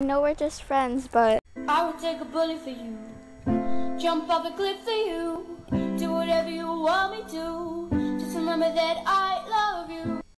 I know we're just friends, but I would take a bullet for you. Jump off a cliff for you. Do whatever you want me to. Just remember that I